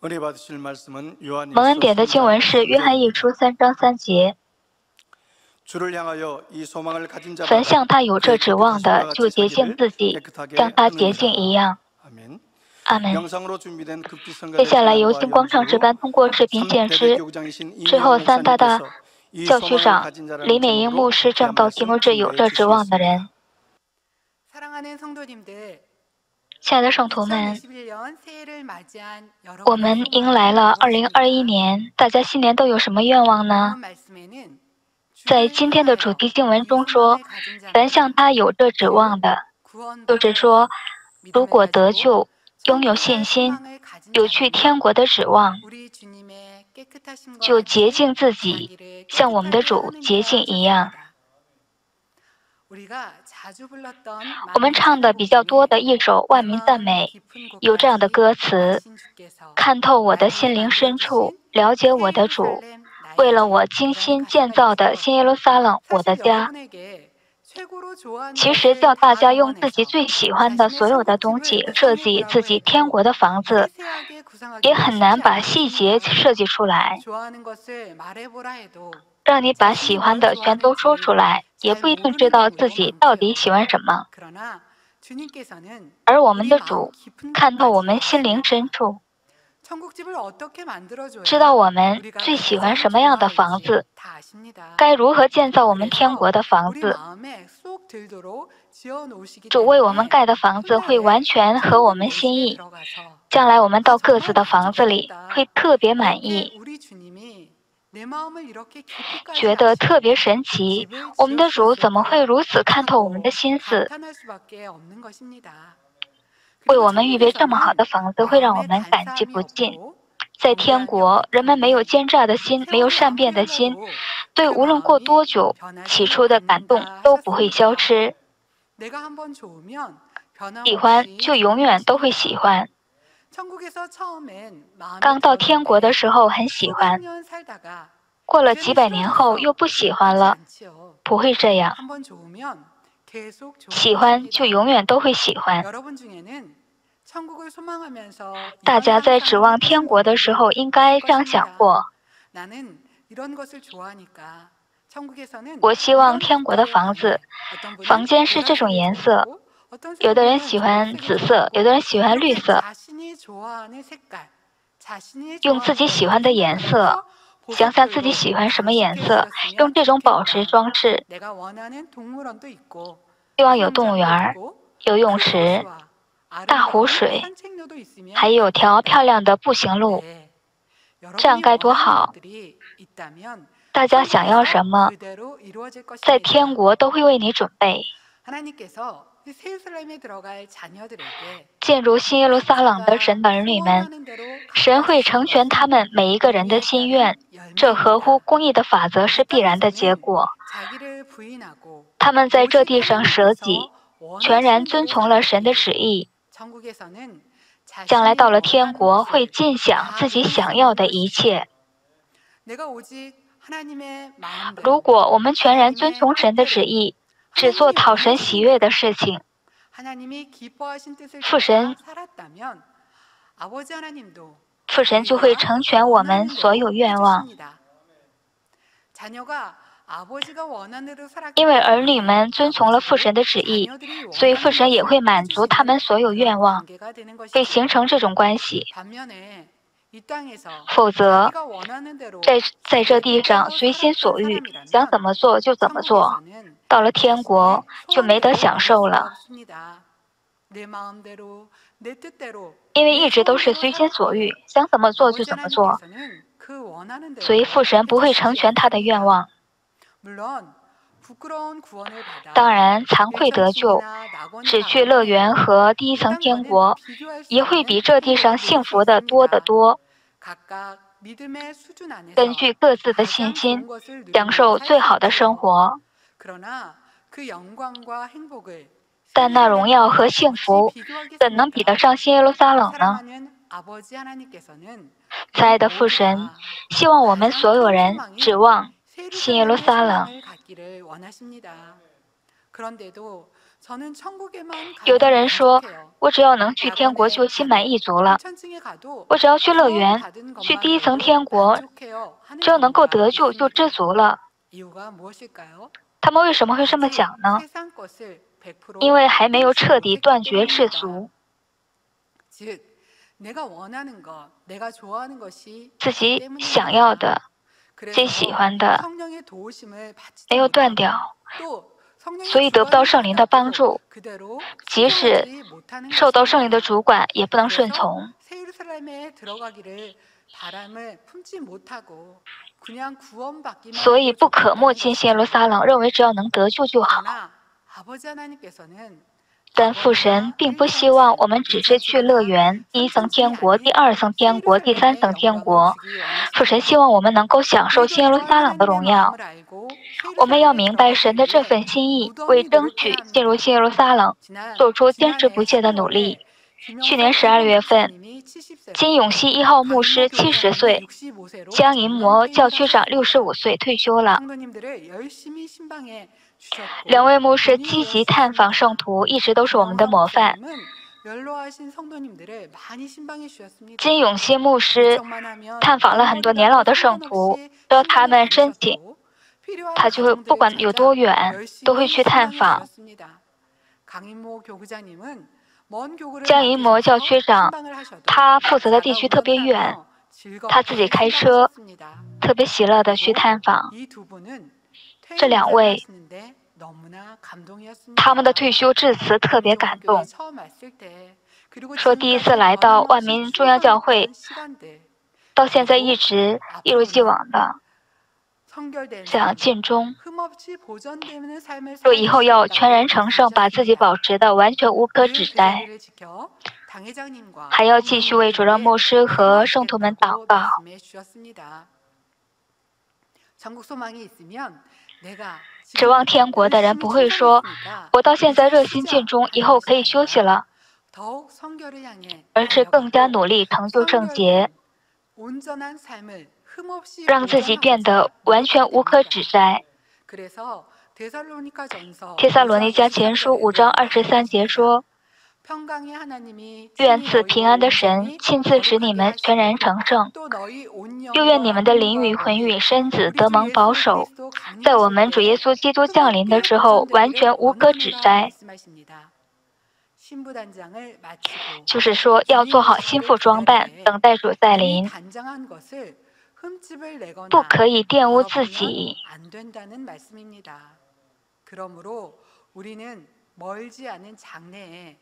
蒙恩典的经文是《约翰一书》三章三节。凡向他有这指望的，就洁净自己，像他洁净一样。阿门。接下来由星光唱诗班通过视频献诗，之后三大大教区长李美英牧师正道题目是有这指望的人。亲爱的圣徒们，我们迎来了二零二一年，大家新年都有什么愿望呢？在今天的主题经文中说，凡向他有这指望的，就是说，如果得救，拥有信心，有去天国的指望，就洁净自己，像我们的主洁净一样。我们唱的比较多的一首万民赞美，有这样的歌词：看透我的心灵深处，了解我的主，为了我精心建造的新耶路撒冷，我的家。其实叫大家用自己最喜欢的所有的东西设计自己天国的房子，也很难把细节设计出来。让你把喜欢的全都说出来，也不一定知道自己到底喜欢什么。而我们的主看透我们心灵深处，知道我们最喜欢什么样的房子，该如何建造我们天国的房子。主为我们盖的房子会完全合我们心意，将来我们到各自的房子里会特别满意。觉得特别神奇，我们的主怎么会如此看透我们的心思？为我们预备这么好的房子，会让我们感激不尽。在天国，人们没有奸诈的心，没有善变的心，对无论过多久，起初的感动都不会消失。喜欢就永远都会喜欢。刚到天国的时候很喜欢，过了几百年后又不喜欢了，不会这样。喜欢就永远都会喜欢。大家在指望天国的时候应该这样想过：我希望天国的房子，房间是这种颜色。有的人喜欢紫色，有的人喜欢绿色。用自己喜欢的颜色，想想自己喜欢什么颜色，用这种宝石装饰。希望有动物园、游泳池、大湖水，还有条漂亮的步行路，这样该多好！大家想要什么，在天国都会为你准备。进入新耶路撒冷的神的儿女们，神会成全他们每一个人的心愿。这合乎公义的法则是必然的结果。他们在这地上舍己，全然遵从了神的旨意。将来到了天国，会尽享自己想要的一切。如果我们全然遵从神的旨意，只做讨神喜悦的事情，父神父神就会成全我们所有愿望。因为儿女们遵从了父神的旨意，所以父神也会满足他们所有愿望，会形成这种关系。否则，在在这地上随心所欲，想怎么做就怎么做，到了天国就没得享受了。因为一直都是随心所欲，想怎么做就怎么做，所以父神不会成全他的愿望。当然，惭愧得救，只去乐园和第一层天国，也会比这地上幸福的多得多。根据各自的信心，享受最好的生活。但那荣耀和幸福，怎能比得上新耶路撒冷呢？亲爱的父神，希望我们所有人指望新耶路撒冷。有的人说，我只要能去天国就心满意足了。我只要去乐园，去第一层天国，只要能够得救就知足了。他们为什么会这么讲呢？因为还没有彻底断绝世俗，自己想要的、最喜欢的没有断掉。所以得不到圣灵的帮助，即使受到圣灵的主管，也不能顺从。所以不可莫进耶路撒冷，认为只要能得救就好。但父神并不希望我们只是去乐园，第一层天国、第二层天国、第三层天国。父神希望我们能够享受耶路撒冷的荣耀。我们要明白神的这份心意，为争取进入耶路撒冷，做出坚持不懈的努力。去年十二月份，金永熙一号牧师七十岁，江银模教区长六十五岁退休了。两位牧师积极探访圣徒，一直都是我们的模范。金永熙牧师探访了很多年老的圣徒，要他们申请，他就会不管有多远，都会去探访。江银模教区长，他负责的地区特别远，他自己开车，特别喜乐的去探访。这两位，他们的退休致辞特别感动，说第一次来到万民中央教会，到现在一直一如既往的。想尽忠，若以后要全然成圣，把自己保持的完全无可指摘，还要继续为主任牧师和圣徒们祷告。指望天国的人不会说：“我到现在热心尽忠，以后可以休息了。”而是更加努力成就圣洁。让自己变得完全无可指摘。帖撒罗尼迦前书五章二十三节说：“愿赐平安的神亲自使你们全然成圣，又愿你们的灵与魂与身子得蒙保守，在我们主耶稣基督降临的时候完全无可指摘。”就是说，要做好心腹装扮，等待主再临。不可以玷污自己。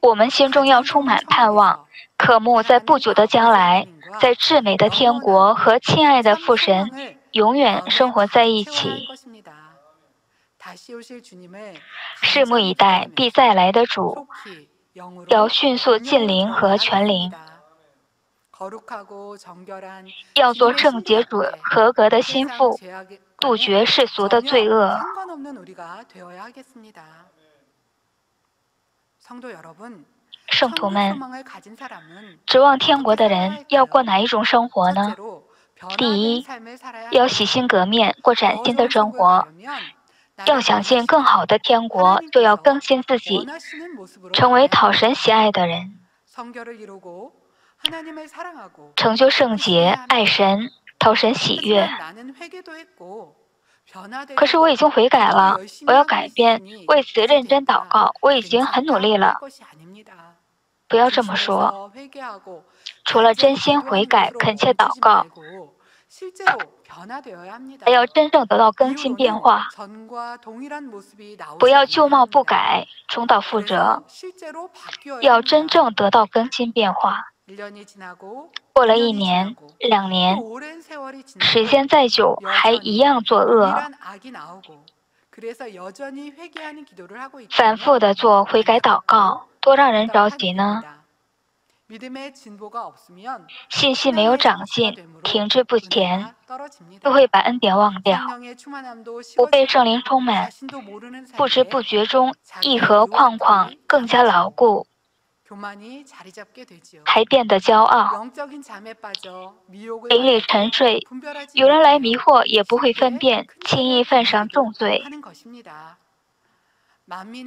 我们心中要充满盼望，渴慕在不久的将来，在至美的天国和亲爱的父神永远生活在一起。拭目以待，必再来的主，要迅速进临和全临。要做圣洁主合格的心腹，杜绝世俗的罪恶。圣徒们，指望天国的人要过哪一种生活呢？第一，要洗心革面，过崭新的生活。要想进更好的天国，就要更新自己，成为讨神喜爱的人。成就圣洁，爱神，讨神喜悦。可是我已经悔改了，我要改变，为此认真祷告。我已经很努力了。不要这么说。除了真心悔改、恳切祷告，还要真正得到更新变化。不要旧貌不改，重蹈覆辙。要真正得到更新变化。过了一年、两年，时间再久，还一样作恶，反复的做悔改祷告，多让人着急呢。信心没有长进，停滞不前，就会把恩典忘掉，不被圣灵充满，不知不觉中义和框框更加牢固。还变得骄傲，沉睡。有人来迷惑，也不会分辨，轻易犯上重罪。万民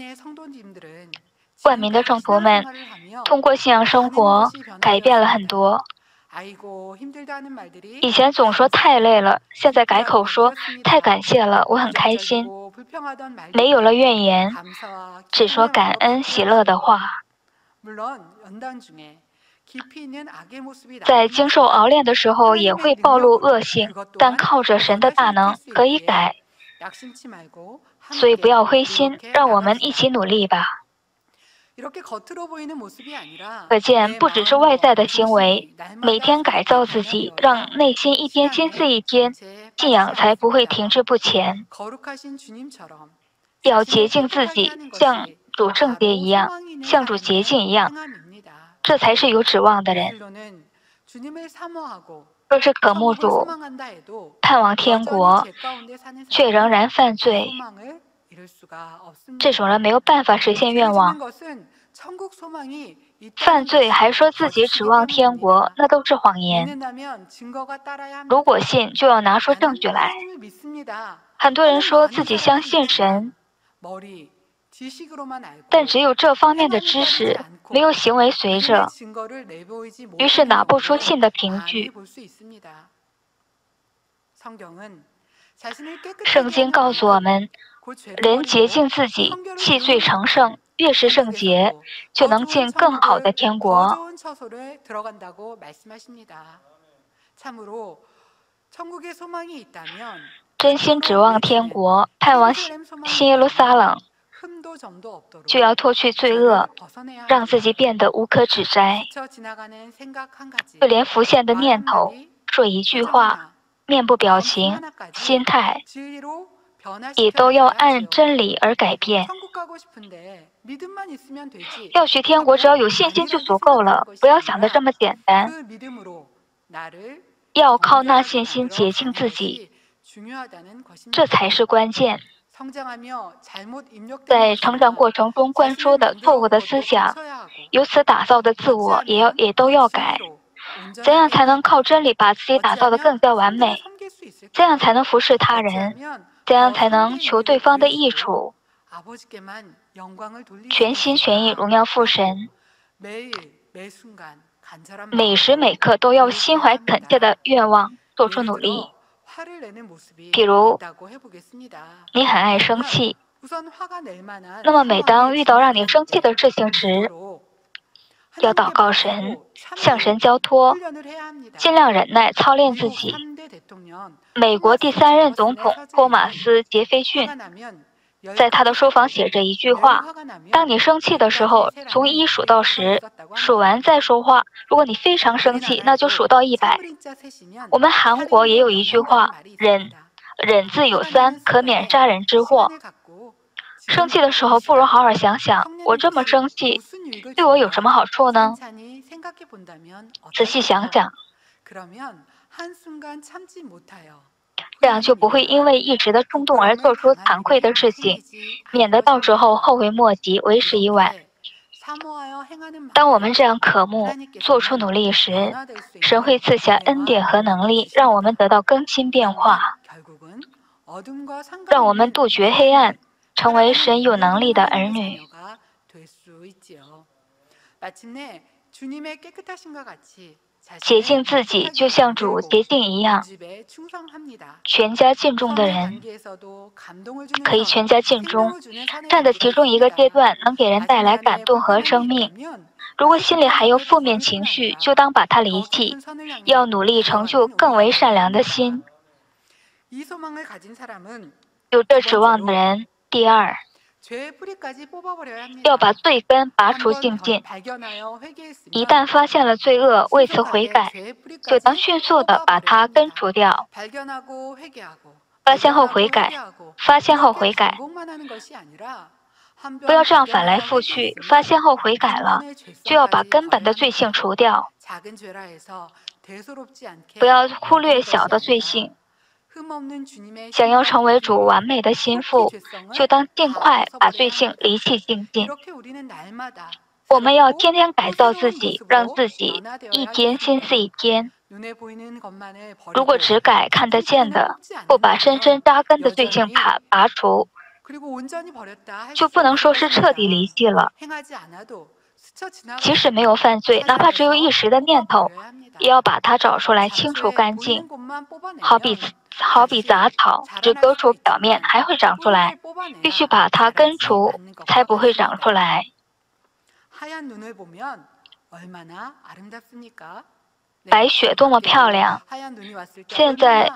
的圣徒们通过信仰生活改变了很多。以前总说太累了，现在改口说太感谢了，我很开心，没有了怨言，只说感恩喜乐的话。在经受熬炼的时候也会暴露恶性，但靠着神的大能可以改，所以不要灰心，让我们一起努力吧。可见，不只是外在的行为，每天改造自己，让内心一天心思一天，信仰才不会停滞不前。要洁净自己，像主圣洁一样，像主洁净一样，这才是有指望的人。若是渴慕主，盼望天国，却仍然犯罪。这种人没有办法实现愿望，犯罪还说自己指望天国，那都是谎言。如果信，就要拿出证据来。很多人说自己相信神，但只有这方面的知识，没有行为随着，于是拿不出信的凭据。圣经告诉我们。人洁净自己，弃罪成圣，越是圣洁，就能进更好的天国。真心指望天国，盼望新耶路撒冷，就要脱去罪恶，让自己变得无可指摘。就连浮现的念头、说一句话、面部表情、心态。也都要按真理而改变。要去天国，只要有信心就足够了，不要想的这么简单。要靠那信心洁净自己，这才是关键。在成长过程中灌输的错误的思想，由此打造的自我，也要也都要改。怎样才能靠真理把自己打造的更加完美？怎样才能服侍他人？怎样才能求对方的益处？全心全意荣耀父神，每时每刻都要心怀恳切的愿望，做出努力。比如，你很爱生气，那么每当遇到让你生气的事情时，要祷告神，向神交托，尽量忍耐，操练自己。美国第三任总统托马斯·杰斐逊在他的书房写着一句话：“当你生气的时候，从一数到十，数完再说话。如果你非常生气，那就数到一百。”我们韩国也有一句话：“忍，忍字有三，可免杀人之祸。”生气的时候，不如好好想想，我这么生气，对我有什么好处呢？仔细想想。这样就不会因为一时的冲动而做出惭愧的事情，免得到时候后悔莫及，为时已晚。当我们这样渴慕、做出努力时，神会赐下恩典和能力，让我们得到更新变化，让我们杜绝黑暗，成为神有能力的儿女。洁净自己，就像主洁净一样。全家敬重的人，可以全家敬重，站的其中一个阶段能给人带来感动和生命。如果心里还有负面情绪，就当把它离弃，要努力成就更为善良的心。有这指望的人，第二。要把罪根拔除净尽。一旦发现了罪恶，为此悔改，就当迅速的把它根除掉。发现后悔改，发现后悔改，不要这样反来覆去。发现后悔改了，就要把根本的罪性除掉，不要忽略小的罪性。想要成为主完美的心腹，就当尽快把罪性离弃净尽。我们要天天改造自己，让自己一天心思一天。如果只改看得见的，不把深深扎根的罪性拔拔除，就不能说是彻底离弃了。即使没有犯罪，哪怕只有一时的念头，也要把它找出来清除干净。好比好比杂草，只割除表面还会长出来，必须把它根除，才不会长出来。白雪多么漂亮！现在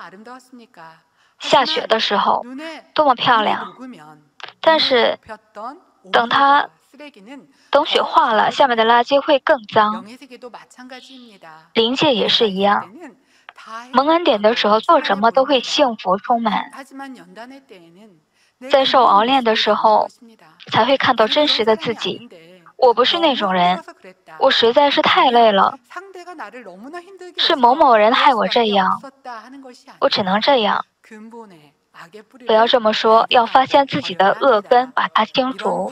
下雪的时候多么漂亮！但是等它等雪化了，下面的垃圾会更脏。灵界也是一样，蒙恩点的时候做什么都会幸福充满，在受熬炼的时候才会看到真实的自己。我不是那种人，我实在是太累了。是某某人害我这样，我只能这样。不要这么说，要发现自己的恶根，把它清除。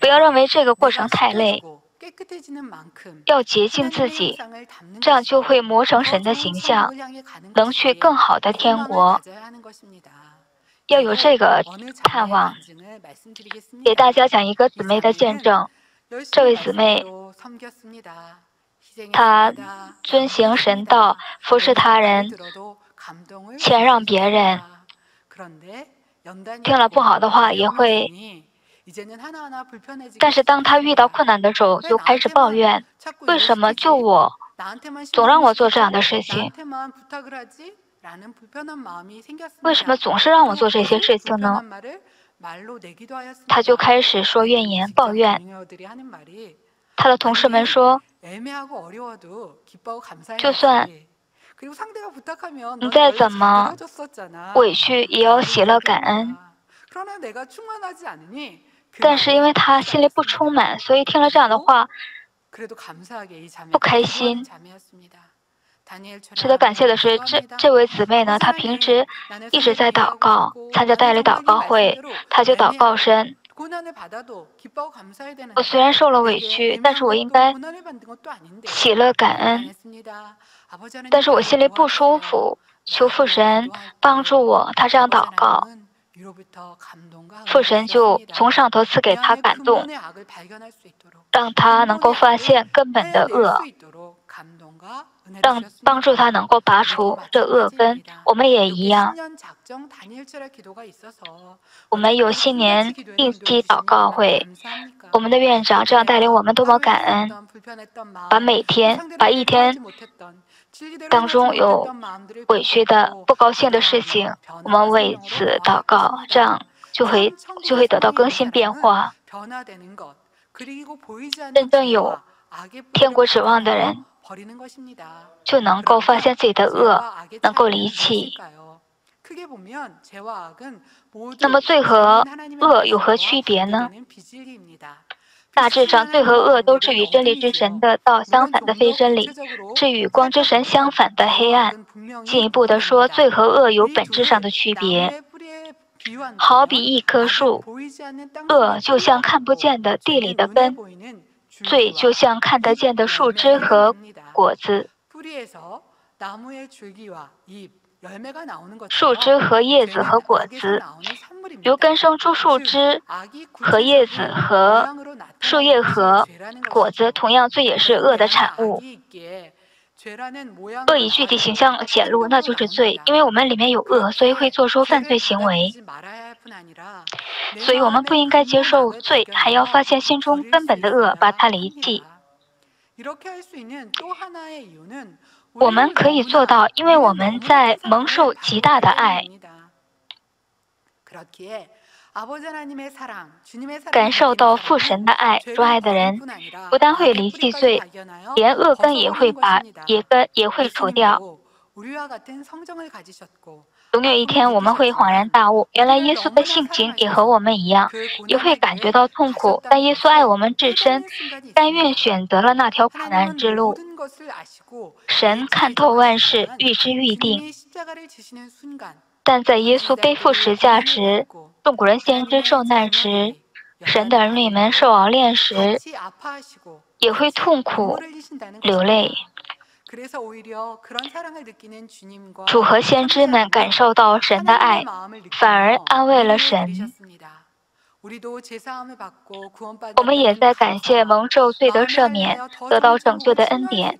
不要认为这个过程太累，要洁净自己，这样就会磨成神的形象，能去更好的天国。要有这个盼望，给大家讲一个姊妹的见证。这位姊妹，她遵行神道，服侍他人，谦让别人。听了不好的话也会，但是当他遇到困难的时候，就开始抱怨：为什么就我，总让我做这样的事情？为什么总是让我做这些事情呢？他就开始说怨言、抱怨。他的同事们说：“就算你再怎么委屈，也要喜乐感恩。”但是因为他心里不充满，所以听了这样的话，不开心。值得感谢的是，这这位姊妹呢，她平时一直在祷告，参加代理祷告会，她就祷告神。我虽然受了委屈，但是我应该喜乐感恩。但是我心里不舒服，求父神帮助我。他这样祷告，父神就从上头赐给他感动，让他能够发现根本的恶。让帮助他能够拔除这恶根，我们也一样。我们有新年定期祷告会，我们的院长这样带领我们多么感恩，把每天把一天当中有委屈的、不高兴的事情，我们为此祷告，这样就会就会得到更新变化。真正有天国指望的人。就能够发现自己的恶，能够离弃。那么罪和恶有何区别呢？大致上，罪和恶都是与真理之神的道相反的非真理，是与光之神相反的黑暗。进一步的说，罪和恶有本质上的区别。好比一棵树，恶就像看不见的地里的根。罪就像看得见的树枝和果子，树枝和叶子和果子，由根生出树枝和叶子和树叶和果子，同样罪也是恶的产物。恶以具体形象显露，那就是罪。因为我们里面有恶，所以会做出犯罪行为。所以我们不应该接受罪，还要发现心中根本的恶，把它离弃。我们可以做到，因为我们在蒙受极大的爱。感受到父神的爱，若爱的人，不但会离弃罪，连恶根也会把也根也会除掉。总有一天，我们会恍然大悟，原来耶稣的性情也和我们一样，也会感觉到痛苦。但耶稣爱我们至深，甘愿选择了那条苦难之路。神看透万事，预知预定。但在耶稣背负十架时，众古人先知受难时，神的儿女们受熬炼时，也会痛苦流泪。主和先知们感受到神的爱，反而安慰了神。我们也在感谢蒙受罪的赦免，得到拯救的恩典。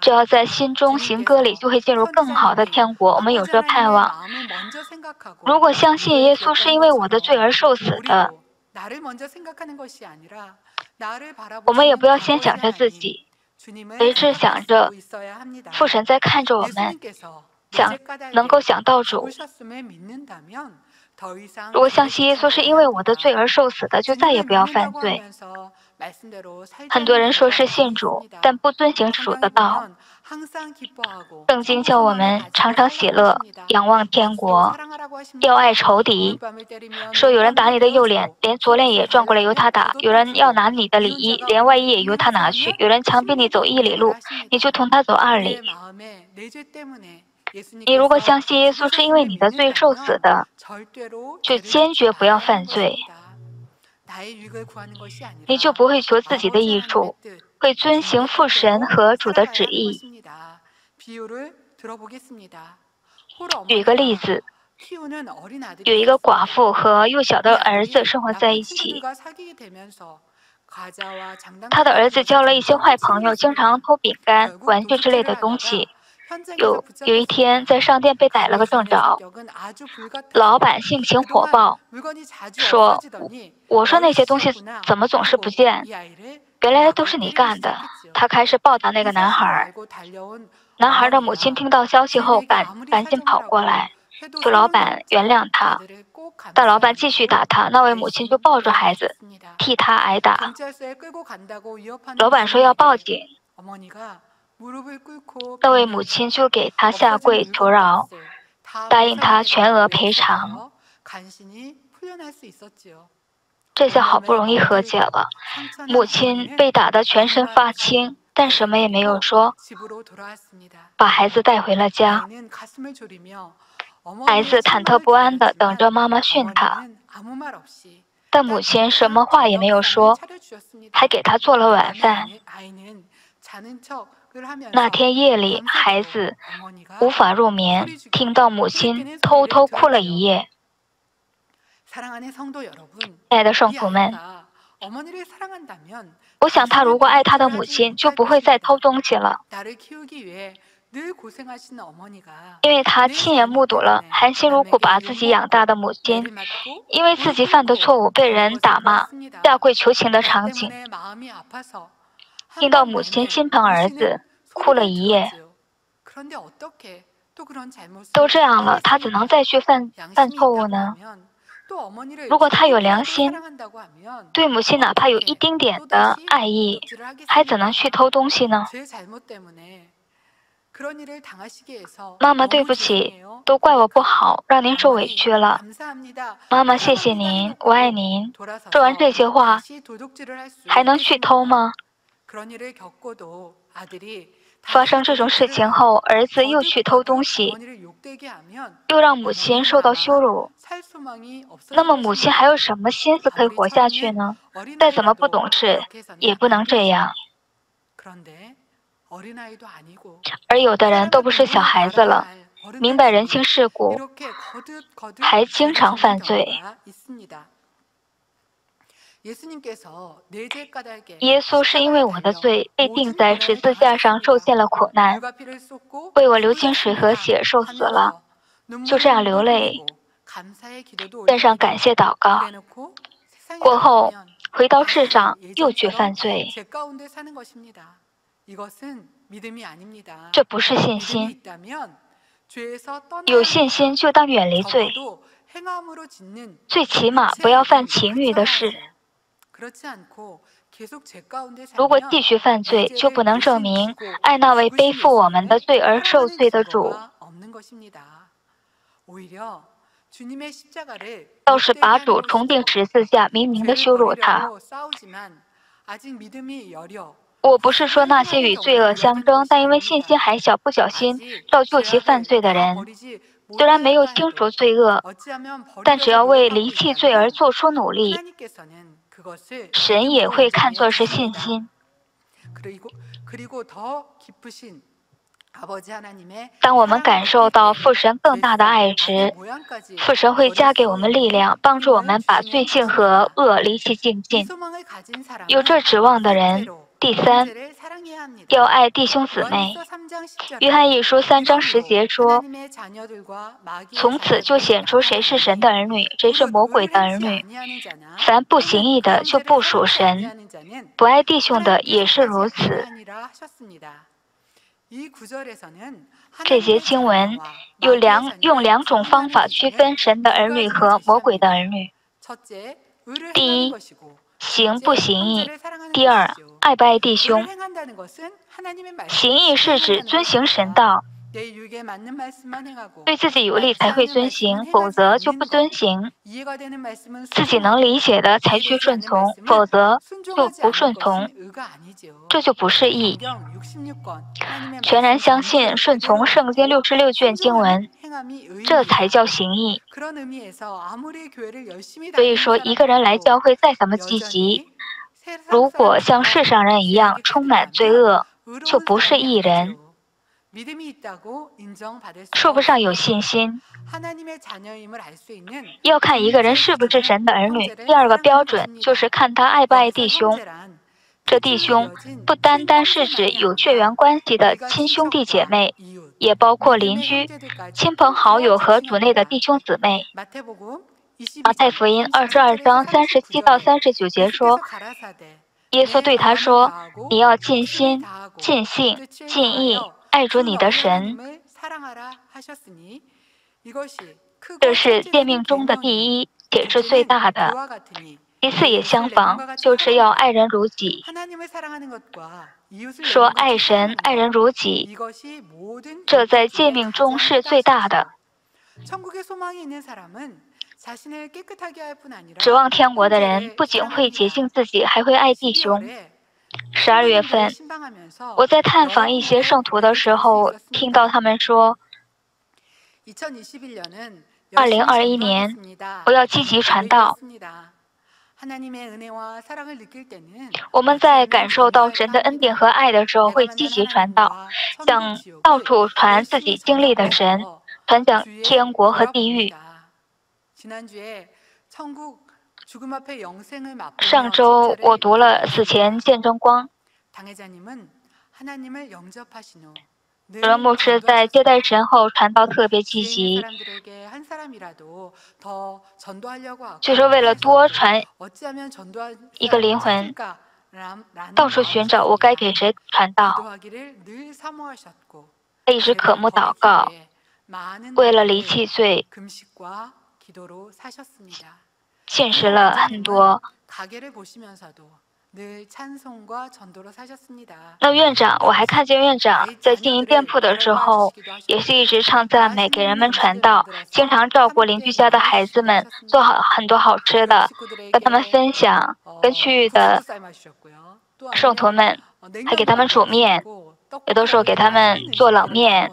只要在心中行歌礼，就会进入更好的天国。我们有着盼望。如果相信耶稣是因为我的罪而受死的，我们也不要先想着自己，一直想着父神在看着我们，想能够想到主。如果相信耶稣是因为我的罪而受死的，就再也不要犯罪。很多人说是信主，但不遵行主的道。圣经叫我们常常喜乐，仰望天国，要爱仇敌。说有人打你的右脸，连左脸也转过来由他打；有人要拿你的里衣，连外衣也由他拿去；有人强逼你走一里路，你就同他走二里。你如果相信耶稣是因为你的罪受死的，就坚决不要犯罪。你就不会求自己的益处，会遵行父神和主的旨意。举一个例子，有一个寡妇和幼小的儿子生活在一起，他的儿子交了一些坏朋友，经常偷饼干、玩具之类的东西。有有一天，在商店被逮了个正着，老板性情火爆，说：“我说那些东西怎么总是不见？原来都是你干的。”他开始暴打那个男孩。男孩的母亲听到消息后，赶赶紧跑过来，求老板原谅他。但老板继续打他，那位母亲就抱住孩子，替他挨打。老板说要报警。那位母亲就给他下跪求饶，答应他全额赔偿。这下好不容易和解了，母亲被打得全身发青，但什么也没有说，把孩子带回了家。孩子忐忑不安地等着妈妈训他，但母亲什么话也没有说，还给他做了晚饭。那天夜里，孩子无法入眠，听到母亲偷偷哭了一夜。亲爱的圣徒们，我想他如果爱他的母亲，就不会再偷东西了，因为他亲眼目睹了含辛茹苦把自己养大的母亲，因为自己犯的错误被人打骂、下跪求情的场景。听到母亲心疼儿子，哭了一夜，都这样了，他怎能再去犯犯错误呢？如果他有良心，对母亲哪怕有一丁点的爱意，还怎能去偷东西呢？妈妈，对不起，都怪我不好，让您受委屈了。妈妈，谢谢您，我爱您。说完这些话，还能去偷吗？发生这种事情后，儿子又去偷东西，又让母亲受到羞辱。那么母亲还有什么心思可以活下去呢？再怎么不懂事，也不能这样。而有的人都不是小孩子了，明白人情世故，还经常犯罪。耶稣是因为我的罪被钉在十字架上，受尽了苦难，为我流尽水和血，受死了。就这样流泪，献上感谢祷告。过后回到世上，又去犯罪。这不是信心。有信心就当远离罪，最起码不要犯情欲的事。如果继续犯罪，就不能证明爱那位背负我们的罪而受罪的主。倒是把主重定十字架，明明的羞辱他。我不是说那些与罪恶相争，但因为信心还小，不小心造就其犯罪的人，虽然没有清除罪恶，但只要为离弃罪而做出努力。神也会看作是信心。当我们感受到父神更大的爱时，父神会加给我们力量，帮助我们把罪性和恶离其净尽。有这指望的人，第三，要爱弟兄姊妹。约翰一书三章十节说：“从此就显出谁是神的儿女，谁是魔鬼的儿女。凡不行义的，就不属神；不爱弟兄的，也是如此。”这节经文有两用两种方法区分神的儿女和魔鬼的儿女。第一，行不行义；第二，爱不爱弟兄。行义是指遵行神道。对自己有利才会遵行，否则就不遵行。自己能理解的才去顺从，否则就不顺从。这就不是义。全然相信、顺从圣经六十六卷经文，这才叫行义。所以说，一个人来教会再怎么积极，如果像世上人一样充满罪恶，就不是义人。说不上有信心。要看一个人是不是神的儿女。第二个标准就是看他爱不爱弟兄。这弟兄不单单是指有血缘关系的亲兄弟姐妹，也包括邻居、亲朋好友和主内的弟兄姊妹。马太福音二十二章三十七到三十九节说，耶稣对他说：“你要尽心、尽性、尽意。”爱主你的神，这是诫命中的第一，也是最大的。其次也相仿，就是要爱人如己。说爱神、爱人如己，这在诫命中是最大的。指望天国的人，不仅会洁净自己，还会爱弟兄。十二月份，我在探访一些圣徒的时候，听到他们说：“二零二一年，我要积极传道。”我们在感受到神的恩典和爱的时候，会积极传道，向到处传自己经历的神，传讲天国和地狱。上周我读了《死前见证光》，主任牧师在接待神后传道特别积极，就是为了多传一个灵魂，到处寻找我该给谁传道，他一直渴慕祷告，为了离弃罪。现实了很多。那院长，我还看见院长在经营店铺的时候，也是一直唱赞美，给人们传道，经常照顾邻居家的孩子们，做好很多好吃的，跟他们分享。跟区域的圣徒们，还给他们煮面，有的时候给他们做冷面。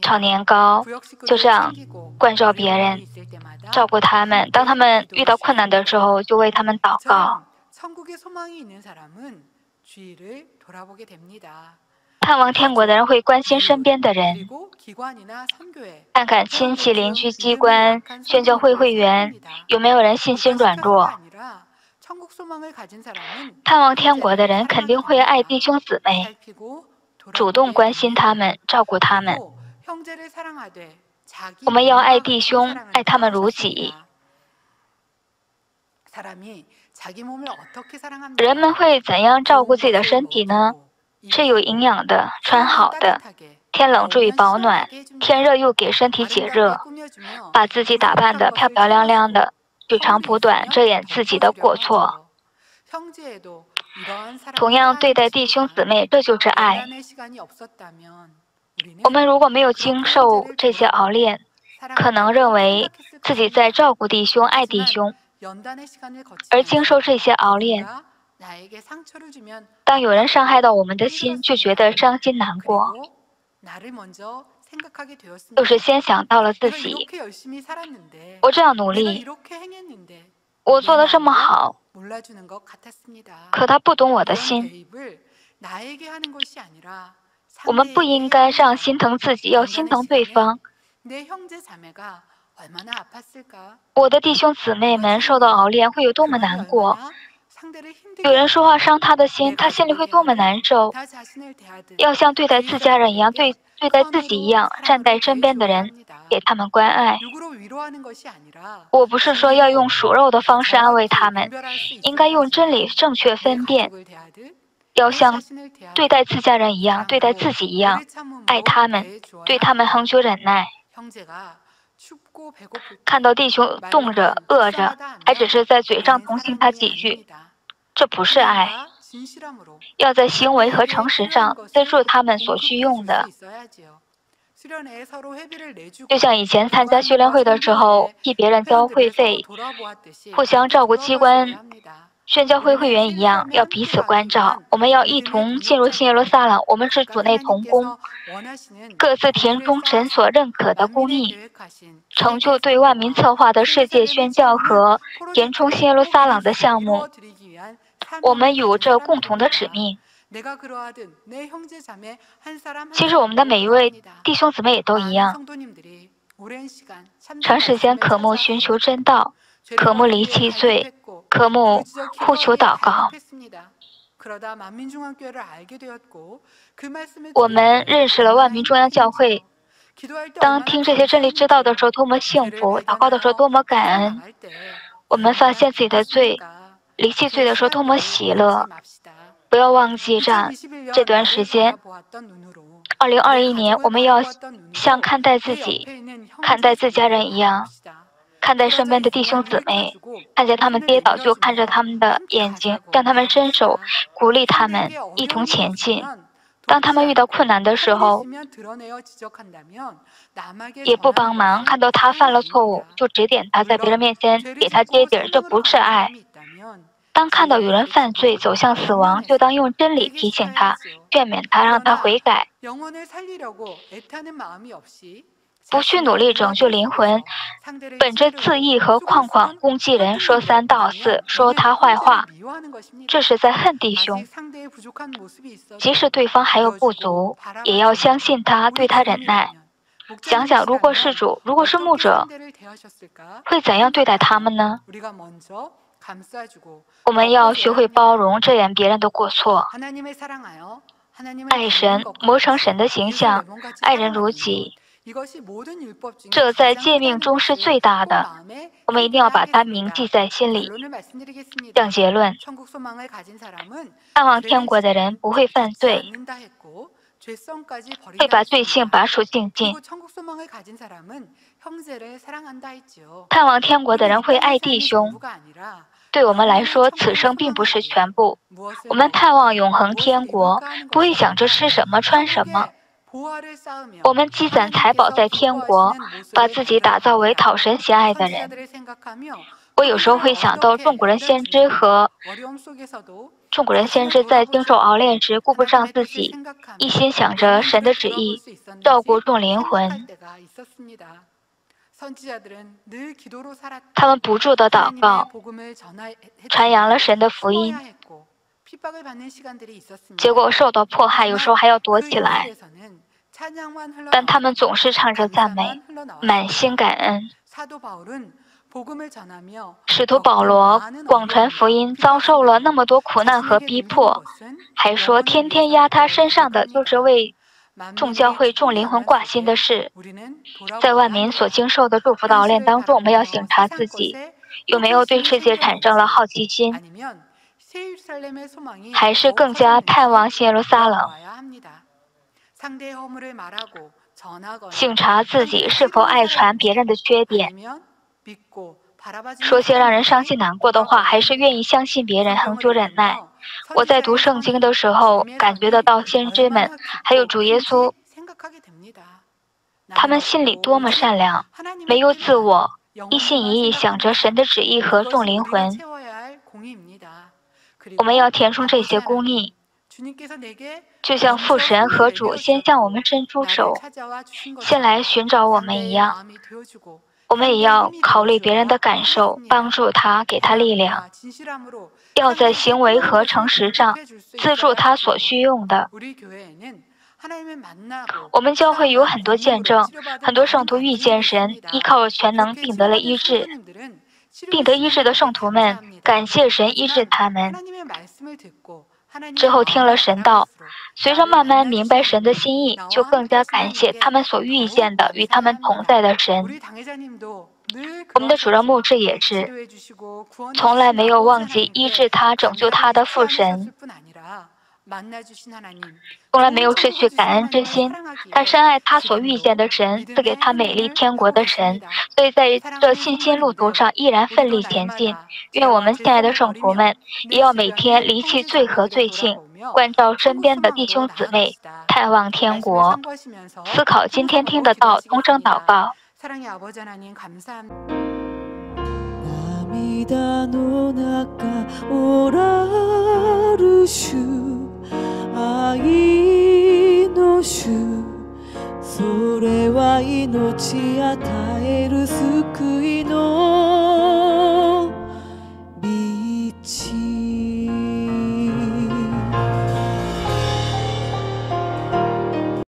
炒年糕，就这样关照别人，照顾他们。当他们遇到困难的时候，就为他们祷告。盼望天国的人会关心身边的人，看看亲戚、邻居、机关、宣教会会员有没有人信心软弱。盼望天国的人肯定会爱弟兄姊妹。主动关心他们，照顾他们。我们要爱弟兄，爱他们如己。人们会怎样照顾自己的身体呢？吃有营养的，穿好的，天冷注意保暖，天热又给身体解热，把自己打扮得漂漂亮亮的，取长补短，遮掩自己的过错。同样对待弟兄姊妹，这就是爱。我们如果没有经受这些熬炼，可能认为自己在照顾弟兄、爱弟兄；而经受这些熬炼，当有人伤害到我们的心，就觉得伤心难过，就是先想到了自己。我这样努力，我做的这么好，可他不懂我的心。我们不应该这样心疼自己，要心疼对方。我的弟兄姊妹们受到熬炼会有多么难过？有人说话伤他的心，他心里会多么难受？要像对待自家人一样，对对待自己一样，善待身边的人，给他们关爱。我不是说要用属肉的方式安慰他们，应该用真理正确分辨。要像对待自家人一样，对待自己一样，爱他们，对他们恒久忍耐。看到弟兄冻着、饿着，还只是在嘴上同情他几句，这不是爱。要在行为和诚实上资助他们所需用的。就像以前参加训练会的时候，替别人交会费，互相照顾机关。宣教会会员一样，要彼此关照。我们要一同进入新耶路撒冷。我们是主内同工，各自填充神所认可的公义，成就对万民策划的世界宣教和填充新耶路撒冷的项目。我们有着共同的使命。其实我们的每一位弟兄姊妹也都一样，长时间渴慕寻求真道，渴慕离弃罪。渴慕呼求祷告。我们认识了万民中央教会。当听这些真理之道的时候，多么幸福；祷告的时候，多么感恩。我们发现自己的罪，离弃罪的时候，多么喜乐。不要忘记这这段时间。二零二一年，我们要像看待自己、看待自家人一样。看待身边的弟兄姊妹，看见他们跌倒，就看着他们的眼睛，让他们伸手鼓励他们，一同前进。当他们遇到困难的时候，也不帮忙。看到他犯了错误，就指点他，在别人面前给他接底儿，这不是爱。当看到有人犯罪走向死亡，就当用真理提醒他，劝勉他，让他悔改。不去努力拯救灵魂，本着自义和框框攻击人，说三道四，说他坏话，这是在恨弟兄。即使对方还有不足，也要相信他，对他忍耐。想想，如果是主，如果是牧者，会怎样对待他们呢？我们要学会包容、遮掩别人的过错，爱神，磨成神的形象，爱人如己。这在诫命中是最大的，我们一定要把它铭记在心里。讲结论：盼望天国的人不会犯罪，会把罪性拔除净尽。盼望天国的人会爱弟兄。对我们来说，此生并不是全部。我们盼望永恒天国，不会想着吃什么穿什么。我们积攒财宝在天国，把自己打造为讨神喜爱的人。我有时候会想到中国人先知和中国人先知在经受熬炼时，顾不上自己，一心想着神的旨意，照顾众灵魂。他们不住的祷告，传扬了神的福音，结果受到迫害，有时候还要躲起来。但他们总是唱着赞美，满心感恩。使徒保罗广传福音，遭受了那么多苦难和逼迫，还说天天压他身上的就是为众教会、众灵魂挂心的事。在万民所经受的祝福祷炼当中，我们要省察自己有没有对世界产生了好奇心，还是更加盼望耶路撒冷。醒察自己是否爱传别人的缺点，说些让人伤心难过的话，还是愿意相信别人，恒久忍耐。我在读圣经的时候，感觉得到先知们还有主耶稣，他们心里多么善良，没有自我，一心一意想着神的旨意和众灵魂。我们要填充这些公义。就像父神和主先向我们伸出手，先来寻找我们一样，我们也要考虑别人的感受，帮助他，给他力量。要在行为和诚实上资助他所需用的。我们教会有很多见证，很多圣徒遇见神，依靠全能并得了医治。并得医治的圣徒们感谢神医治他们。之后听了神道，随着慢慢明白神的心意，就更加感谢他们所遇见的与他们同在的神。我们的主任牧师也是，从来没有忘记医治他、拯救他的父神。从来没有失去感恩之心，他深爱他所遇见的神，赐给他美丽天国的神，所以在这信心路途上依然奋力前进。愿我们亲爱的圣徒们，也要每天离弃罪和罪性，关照身边的弟兄姊妹，探望天国。思考今天听得到，同声祷告。 사랑의 아버지 하나님 감사합니 다. それは命与える救いの